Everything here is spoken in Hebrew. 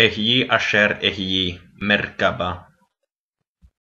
אהיה אשר אהיה, מרכבה.